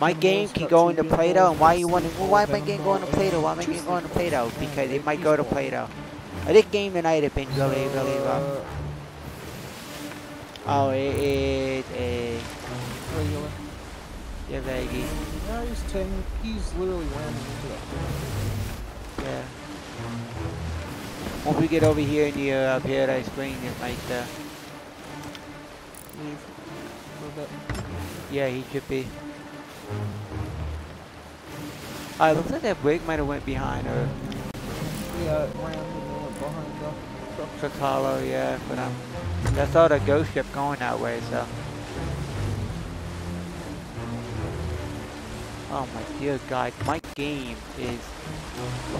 My game can go into Play-Doh, and why you want to? Well, why my game going to Play-Doh? Why my game going to Play-Doh? Because it might go to Play-Doh. I this game tonight has been really, really rough. Oh, it is a Regular. yeah. Yeah, he's ten. He's literally ramming into that. Yeah. Once we get over here in the uh, Paradise Spring, it might. Uh, Leave. For a bit. yeah, he could be. Uh, looks like that brake might have went behind her. Yeah, it rammed and went behind the hollow, yeah, but um, I saw the ghost ship going that way, so. Oh my dear God, my game is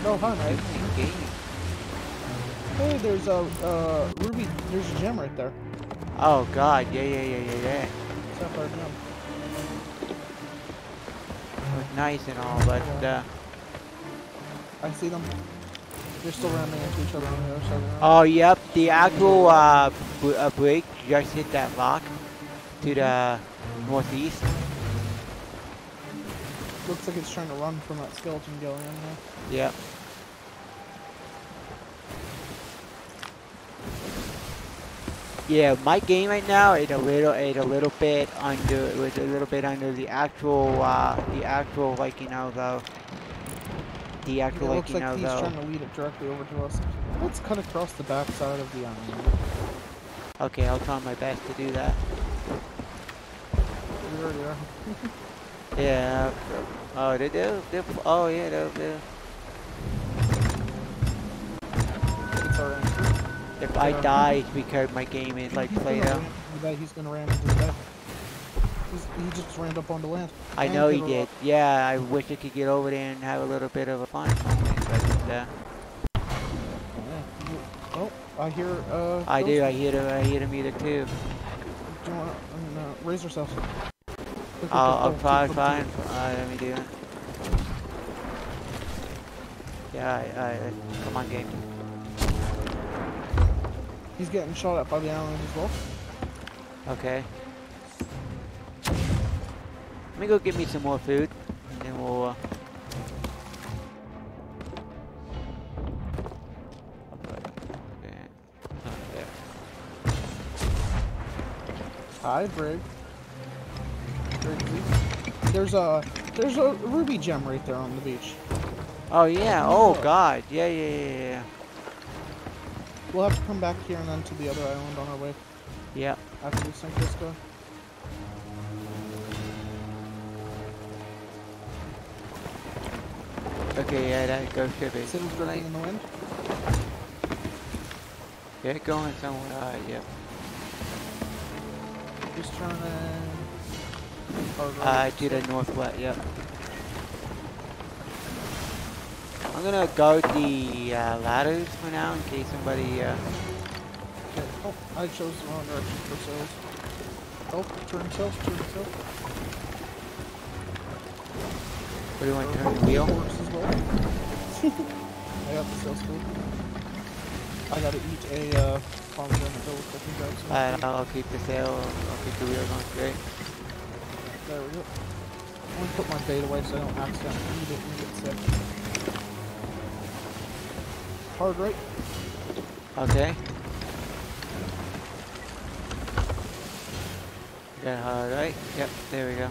No, mate. losing game. Hey, there's a uh, ruby. There's a gem right there. Oh God, yeah, yeah, yeah, yeah, yeah. Sapphire gem. It was nice and all, but uh, I see them. They're still ramming into each other on the other side. Oh yep, the actual uh, b- uh brake just hit that rock to the northeast. Looks like it's trying to run from that skeleton going in there. Yep. Yeah, my game right now is a little, is a little bit under, it was a little bit under the actual, uh, the actual, like you know, though. The actual, it like looks you like know, he's though. trying to lead it directly over to us. Let's cut across the backside of the island. Okay, I'll try my best to do that. We already are. Yeah. Oh, they do. They, oh, yeah, they do. If I die, because my game is like played out. ram into He's gonna ram into he just rammed up onto land. I And know he did. rock. Yeah, I wish I could get over there and have a little bit of a fun moment, but uh, Yeah. Oh, I hear. Uh, I do. I hear Him, I hear him either too. Do you want? I mean, uh, raise yourself. I'll, I'll quick, try. quick, Fine. quick, quick. Uh, let me do it. Yeah. I, I, I, come on, game. He's getting shot at by the island as well. Okay. Let me go get me some more food, and then we'll. Uh, I'll put it- okay. There. Hi, Brig. There's a there's a ruby gem right there on the beach. Oh yeah. Oh Oh. God. Yeah, yeah, yeah, yeah. We'll have to come back here and then to the other island on our way Yeah. after this guy. Okay. Yeah. That goes should be. Sail's drifting in the wind. Yeah, going somewhere. Alright. Yep. Just turning. hard Uh, right. to the northwest. Yep. I'm gonna go the uh, ladders for now in case somebody. Uh, Okay. Oh, I chose the wrong direction for sails. Oh, turn sails, turn sails. what do you want? To turn the wheel. Well. I got the sails full. I gotta eat a uh, pomegranate looks like you. Alright, I'll, I'll keep the sail. I'll keep the wheel going straight. There we go. I'm gonna put my bait away so I don't accidentally eat it and get sick. Hard right. Okay. Got hard right. Yep. There we go.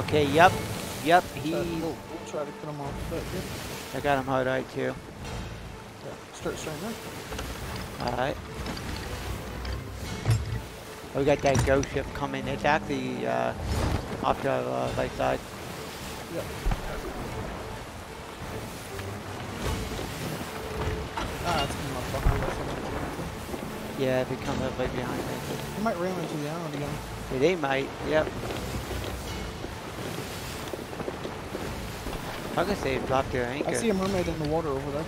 Okay. Yep. Yep. He. We'll, we'll try to cut him off. But yeah, I got him hard right too. yeah. Start straight now. Alright. We got that ghost ship coming. It's actually uh, off the uh, right side. Yep. Ah, it's coming up behind us. Yeah, if it comes up right behind me. He might ram into the island again. Yeah, they might. Yep. I'm gonna say drop their anchor. I see a mermaid in the water over there.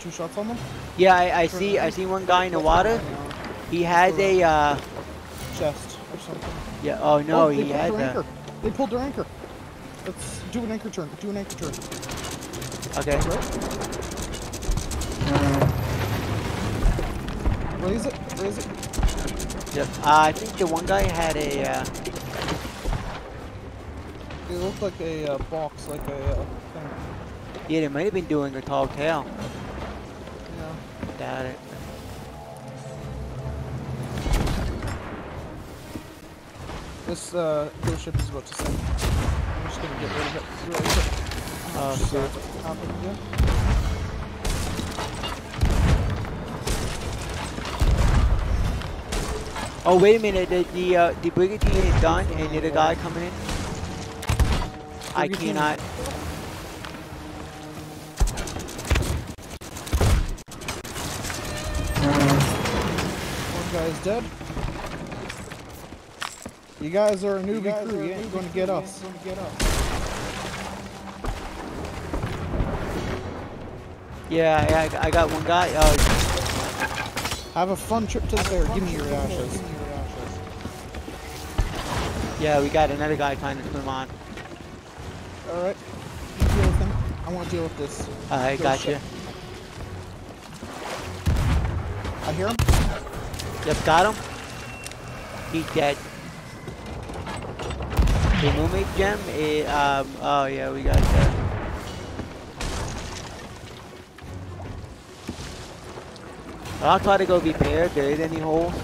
Two shots on them. Yeah, I, I see. I see one guy in the water. He has a. Uh, chest or something. Yeah. Oh no, oh, they he pulled their anchor. They pulled their anchor. Let's do an anchor turn. Do an anchor turn. Okay. Right? Raise it. Raise it. Yep. Uh, I think the one guy had a. Uh, It looked like a uh, box, like a uh, thing. yeah, they might have been doing a tall tale. Yeah. Doubt it. This uh, ghost ship is about to sink. I'm just gonna get rid of it really quick. Oh, shit. have it happen again. Oh, wait a minute. The the, uh, the brigantine is done, and the other guy coming in. I cannot. One guy is dead. You guys are a newbie crew. You ain't gonna get us. Yeah, yeah, I, I got one guy. Oh, Have a fun trip to the fair. Give me your ashes. yeah, we got another guy trying to swim on. All right. You deal with him. I want to deal with this. I Go got you. I hear him. Yep, got him. He's dead. The mermaid gem is, um, oh yeah, we got that. I'll try to go repair if there is any holes.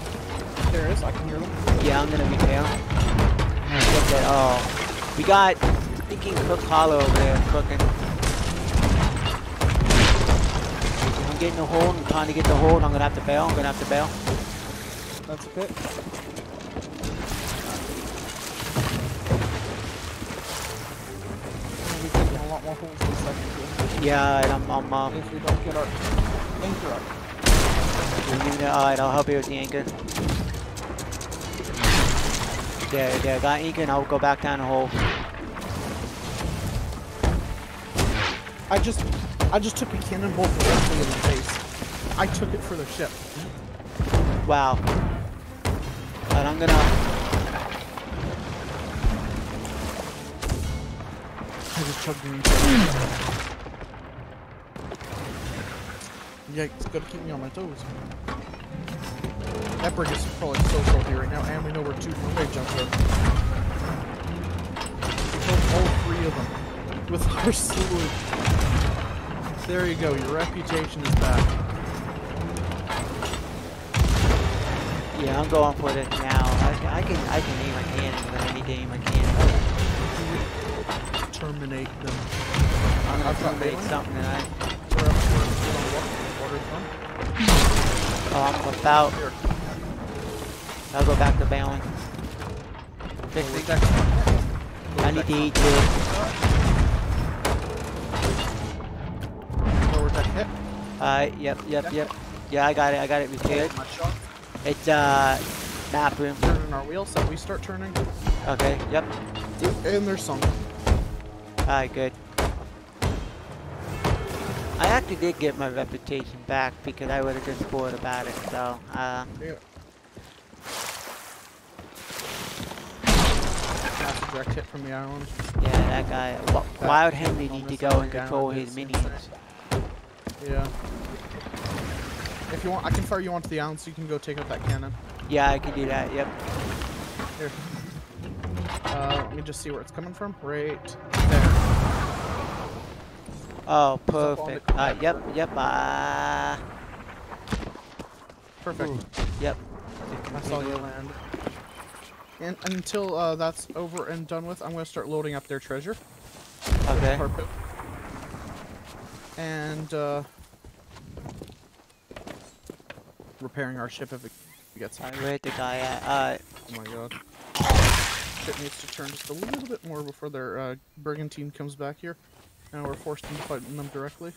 There is. I can hear them. Yeah, I'm gonna. Look at, oh. We got thinking Crook's Hollow over there cooking. I'm getting the hold, I'm trying to get the hold, I'm gonna have to bail, I'm gonna have to bail. That's a bit. Yeah, and I'm, I'm, um, if we don't get our anchor up. Alright, I'll help you with the anchor. There, there, got anchor and I'll go back down the hole. I just, I just took a cannonball directly in the face. I took it for the ship. Wow. And I'm gonna, just chugged green. It's gotta keep me on my toes. That brig is probably so salty right now, and we know where two mermaid jumps are. We killed all three of them with our salute. There you go, your reputation is back. yeah, I'm going for it now. I, I can, I can aim a cannon with any game I can. Terminate them. I'm gonna got terminate bailing. something tonight. Where else where is it on water, water from? Oh, I'm about, Here. I'll go back to bailing. We're Fixing. I need to eat too. Lower deck hit. Alright, yep, yep, yep. Yeah, I got it, I got it. My shot. It's, uh, map room. Turning our wheels, so we start turning. Okay, yep. And they're sunk. Alright, good. I actually did get my reputation back because I would have just scored about it, so, uh, That's direct hit from the island. yeah, that guy. Wi- That Wild Henry on need to go and control his insane. minions. Yeah. If you want, I can fire you onto the island so you can go take out that cannon. Yeah, I can do that, yep. Here. Uh, let me just see where it's coming from. Right there. Oh, perfect. Uh, yep, yep, uh, Perfect. Ooh, yep. I saw you land. And until uh, that's over and done with, I'm going to start loading up their treasure. Okay. Carpet. And uh, repairing our ship if it gets Alright, where's the guy at? Uh, Oh my god. Ship needs to turn just a little bit more before their uh, brigantine comes back here. And we're forced into fighting them directly.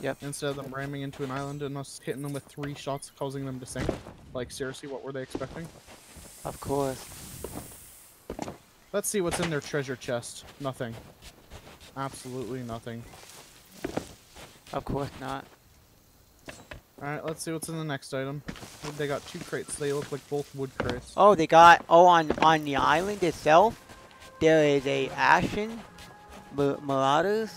Yep. Instead of them ramming into an island and us hitting them with three shots causing them to sink. Like, seriously, what were they expecting? of course. Let's see what's in their treasure chest. Nothing. Absolutely nothing. Of course not. Alright, let's see what's in the next item. They got two crates. They look like both wood crates. Oh, they got, oh, on, on the island itself, there is a Ashen Mu- Marauders,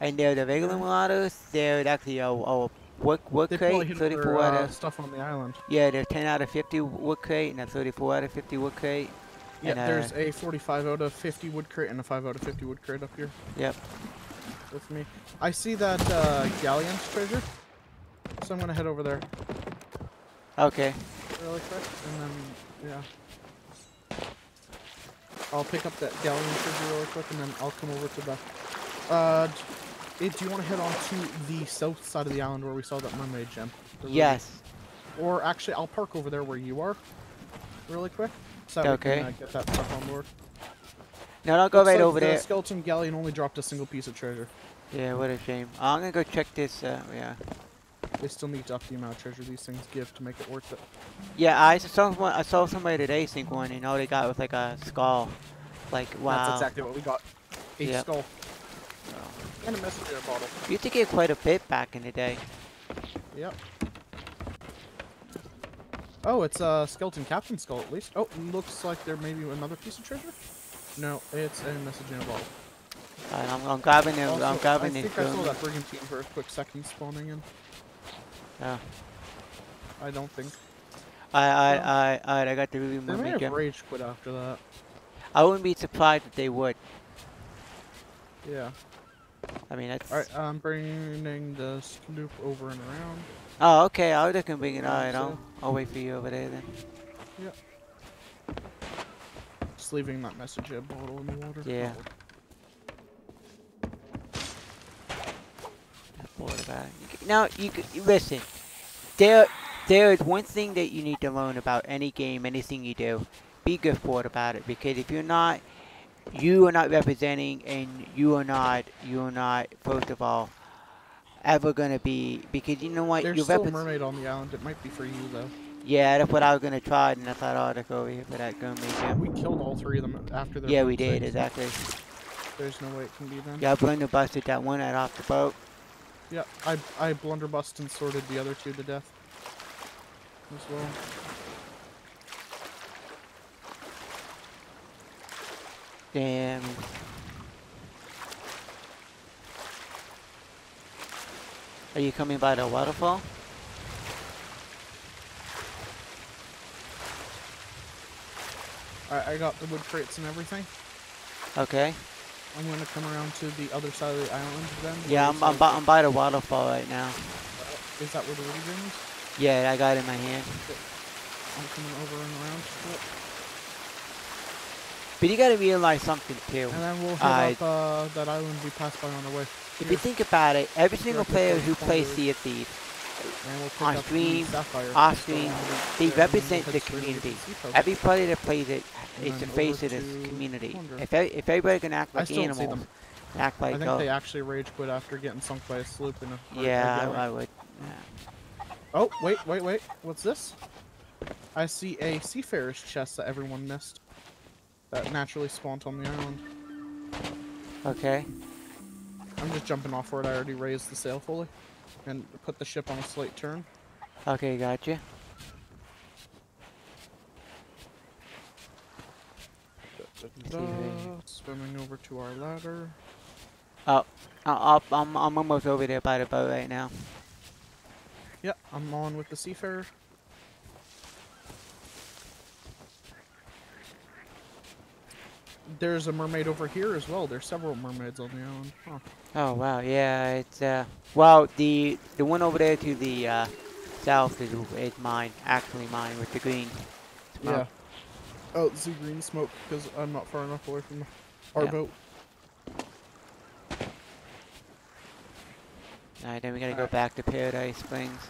and there's the regular Marauders. There's actually a, a, wood, wood They crate, hid 34 for, out uh, of, stuff on the island. yeah, there's 10 out of 50 wood crate and a 34 out of 50 wood crate. Yeah, And, uh, there's a 45 out of 50 wood crate and a 5 out of 50 wood crate up here Yep. with me. I see that uh, galleon's treasure, so I'm gonna head over there Okay. really quick, and then yeah. I'll pick up that galleon treasure really quick, and then I'll come over to the. Uh, do you want to head on to the south side of the island where we saw that mermaid gem? Yes. Or actually, I'll park over there where you are, really quick, so Okay. can uh, get that stuff on board. No, don't go Looks right like over the there. skeleton galleon only dropped a single piece of treasure. Yeah, what a shame. I'm gonna go check this. Uh, yeah. They still need to up the amount of treasure these things give to make it worth it. Yeah, I saw one. I saw somebody today sink one, and all they got was like a skull. Like wow. That's exactly what we got. A Yep. skull. And a messenger bottle. You used to get quite a bit back in the day. Yep. Oh, it's a skeleton captain skull at least. Oh, looks like there may be another piece of treasure. No, it's a message in a bottle. Alright, I'm, I'm grabbing it. I'm grabbing it. I think I saw from- that brigantine for a quick second spawning in. Yeah. I don't think. I, I, I, I, I got the ruby They mermaid have rage quit after that. I wouldn't be surprised if they would. Yeah. I mean, that's. Alright, I'm bringing the sloop over and around. Oh, okay. I was just gonna bring it. Alright, I'll, I'll wait for you over there then. Yeah. Just leaving that message bottle in the water. Yeah. Oh, Not about it. You c- Now, you, listen. There, there is one thing that you need to learn about any game, anything you do. Be good sport about it, because if you're not, you are not representing, and you are not, you are not. First of all, ever gonna be because you know what There's you still a mermaid on the island. It might be for you though. Yeah, that's what I was gonna try, and I thought, oh, to go over here for that gun. We killed all three of them after their Yeah, we did exactly. There's no way it can be then. Yeah, Blunder busted that one right off the boat. Yeah, I I blunderbussed and sorted the other two to death as well. Damn. Are you coming by the waterfall? I I got the wood crates and everything. Okay. I'm gonna come around to the other side of the island then. Yeah, I'm, I'm, by, I'm by the waterfall right now. Is that where the woody gem is? Yeah, I got it in my hand. I'm coming over and around to it. But you gotta realize something too. And then we'll hit I- up uh, that island we passed by on the way. If you think about it, every single player who plays. Sea of Thieves, And we'll on stream, off stream, they yeah, and then we'll represent the straight over to community. everybody that plays it is the face of this community. If, if everybody can act like still don't see animals, them. act I think they actually rage quit after getting sunk by a sloop in a. yeah. I, I would. Yeah. Oh, wait, wait, wait. What's this? I see a seafarer's chest that everyone missed. That naturally spawned on the island. Okay. I'm just jumping off where it. I already raised the sail fully. And put the ship on a slight turn. Okay, gotcha. Da, da, da. Swimming over to our ladder. Oh, I, I'll, I'm, I'm almost over there by the boat right now. Yep, I'm on with the seafarer. There's a mermaid over here as well. There's several mermaids on the island. Huh. Oh wow, yeah, it's uh, well, the the one over there to the uh, south is is mine, actually mine with the green. Yeah. smoke. Oh, it's the green smoke because I'm not far enough away from our Yeah. boat. Alright, then we gotta go Alright. back to Paradise Springs.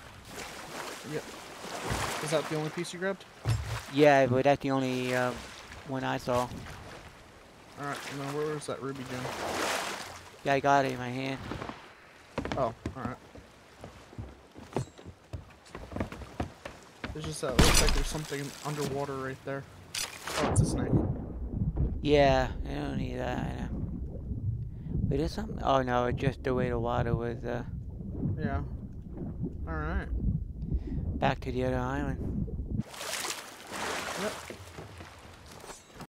Yep. Is that the only piece you grabbed? Yeah, but that's the only uh, one I saw. Alright, now where is that ruby gem? Yeah, I got it in my hand. Oh, alright. There's just that looks like there's something underwater right there. Oh, it's a snake. Yeah, I don't need that. I know. Wait, is something? Oh no, it's just the way the water was. Uh, Yeah. Alright. back to the other island.